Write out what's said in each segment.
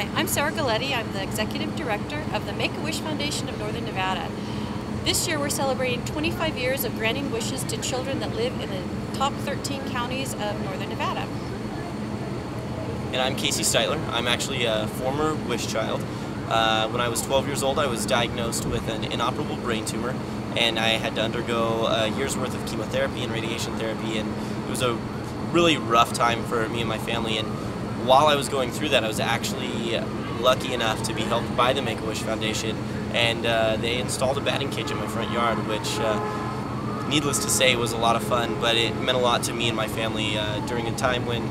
Hi, I'm Sarah Galletti. I'm the Executive Director of the Make-A-Wish Foundation of Northern Nevada. This year we're celebrating 25 years of granting wishes to children that live in the top 13 counties of Northern Nevada. And I'm Casey Steitler. I'm actually a former wish child. Uh, when I was 12 years old, I was diagnosed with an inoperable brain tumor, and I had to undergo a year's worth of chemotherapy and radiation therapy, and it was a really rough time for me and my family. And while I was going through that, I was actually lucky enough to be helped by the Make-A-Wish Foundation, and uh, they installed a batting cage in my front yard, which, uh, needless to say, was a lot of fun, but it meant a lot to me and my family uh, during a time when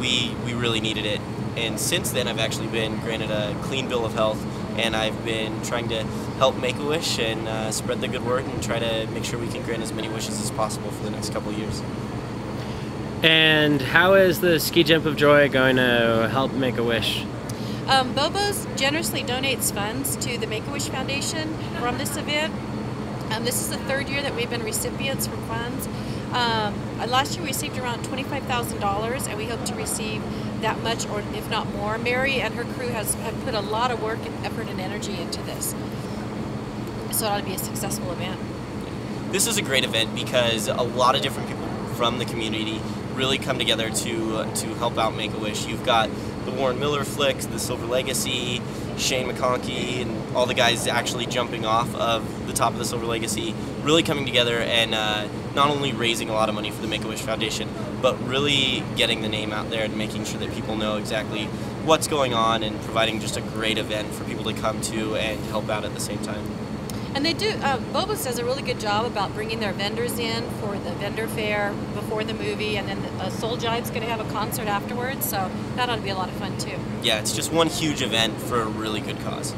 we, we really needed it. And since then, I've actually been granted a clean bill of health, and I've been trying to help make a wish and uh, spread the good word and try to make sure we can grant as many wishes as possible for the next couple years. And how is the Ski Jump of Joy going to help Make a Wish? Um, Bobo's generously donates funds to the Make-A-Wish Foundation from this event. Um, this is the third year that we've been recipients from funds. Um, last year we received around $25,000 and we hope to receive that much or if not more. Mary and her crew has have put a lot of work and effort and energy into this. So it ought to be a successful event. This is a great event because a lot of different people from the community really come together to to help out Make a Wish. You've got the Warren Miller flicks, the Silver Legacy, Shane McConkey, and all the guys actually jumping off of the top of the Silver Legacy, really coming together and uh, not only raising a lot of money for the Make a Wish Foundation, but really getting the name out there and making sure that people know exactly what's going on and providing just a great event for people to come to and help out at the same time. And they do, uh, Bobo's does a really good job about bringing their vendors in for the vendor fair before the movie, and then uh, Soul Jive's going to have a concert afterwards, so that ought to be a lot of fun too. Yeah, it's just one huge event for a really good cause.